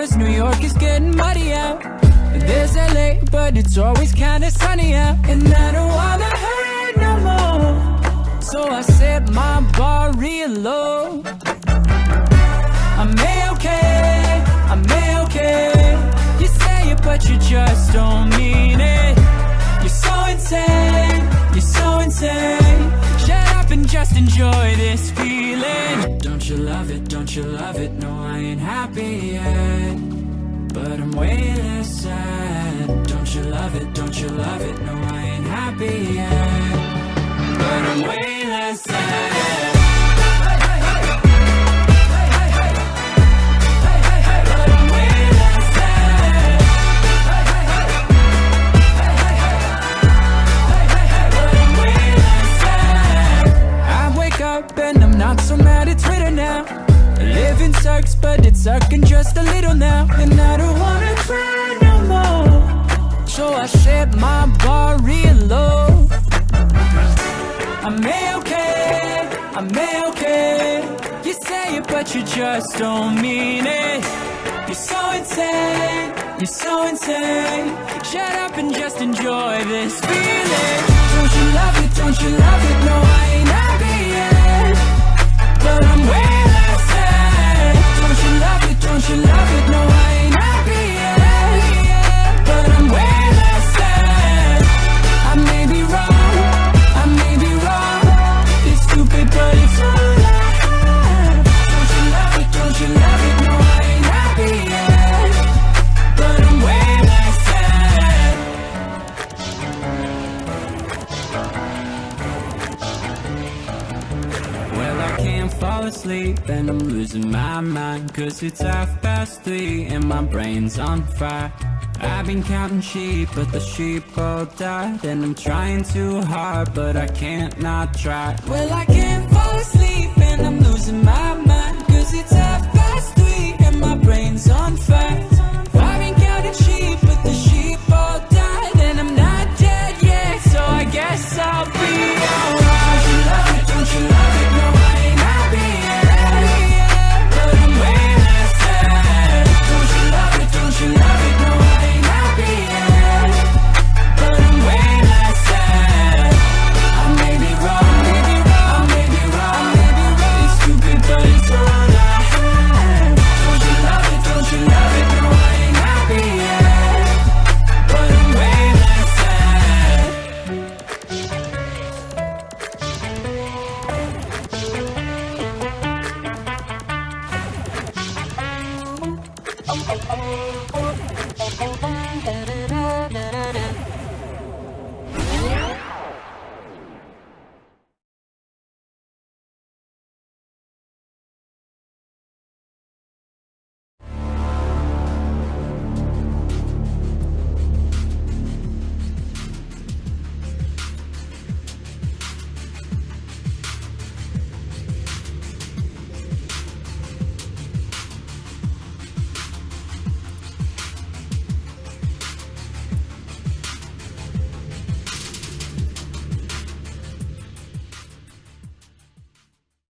cause New York is getting muddy out. There's LA, but it's always kinda sunny out. And I don't wanna hurt no more. So I set my bar real low. I'm a-okay, I'm a-okay. You say it, but you just don't mean it. You're so insane, you're so insane. Shut up and just enjoy this you love it, don't you love it? No, I ain't happy yet. But I'm way less sad. Don't you love it, don't you love it? No, I ain't happy yet. Living sucks, but it's sucking just a little now. And I don't wanna cry no more. So I set my bar real low. I'm a-okay, I'm a-okay. You say it, but you just don't mean it. You're so insane, you're so insane. Shut up and just enjoy this feeling. Don't you love it, don't you love it? No, I ain't happy yet. But I'm way fall asleep and I'm losing my mind Cause it's half past three and my brain's on fire. I've been counting sheep, but the sheep all died And I'm trying too hard, but I can't not try. Well, I can't fall asleep and I'm losing my mind